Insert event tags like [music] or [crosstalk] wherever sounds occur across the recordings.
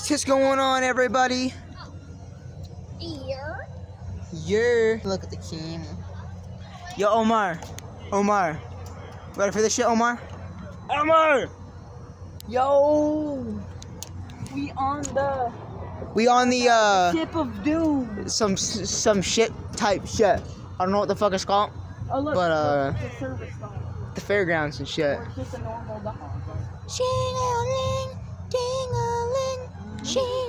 What's this going on, everybody? Ear. Yeah. Look at the camera. Yo, Omar. Omar. Ready for this shit, Omar? Omar! Yo, we on the We on the, uh, tip of doom. some some shit type shit. I don't know what the fuck it's called. Oh look, But, uh, look, it's service dog. The fairgrounds and shit. Or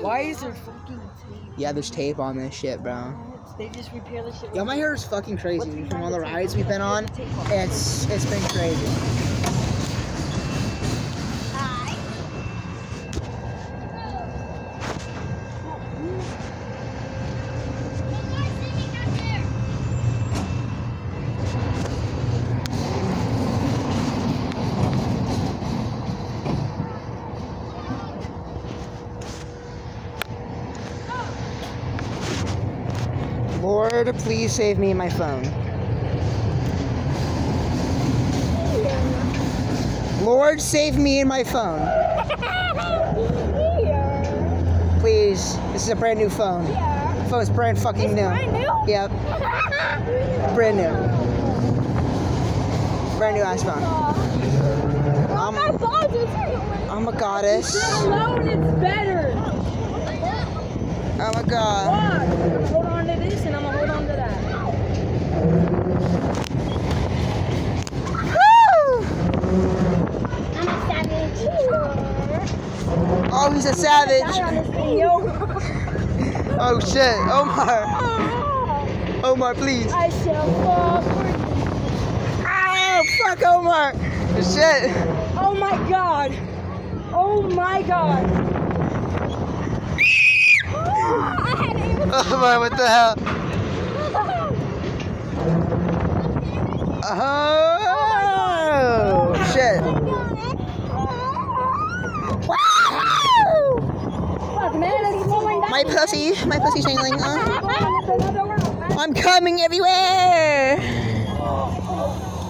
Why is there fucking tape? Yeah, there's tape on this shit, bro. They just repair the shit. Yo, my hair is fucking crazy from all the the rides we've been on. On. It's it's been crazy. Lord, please save me and my phone. Lord, save me and my phone. Please. This is a brand new phone. Phone's brand fucking new. brand new? Yep. Brand new. Brand new ass phone. Oh it's. I'm a goddess. Alone, it's better. Oh my god. To this, and I'm gonna hold on to that. Woo! I'm a savage. Oh, he's a savage. Oh shit. Omar. Omar, please. I shall fall for you. Oh, fuck Omar. Shit. Oh my god. Oh my god. I had aim. Omar, what the hell? Oh, shit. Fuck, man, it's slowing down. My pussy, my pussy shingling. Uh, It's another world, man. I'm coming everywhere.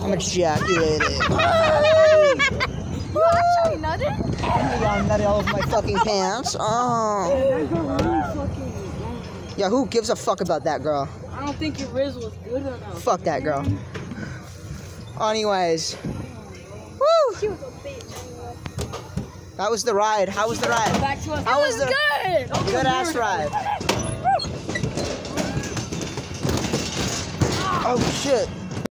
I'm ejaculated. You actually nutted? I'm nutted all over my fucking pants. Oh. That girl really fucking. Yeah, who gives a fuck about that girl? I don't think your Riz was good enough. Fuck that girl. Anyways. Woo! She was a bitch. That was the ride. How was the ride? Back to us. How was the Good. good ass ride? [laughs] Oh shit.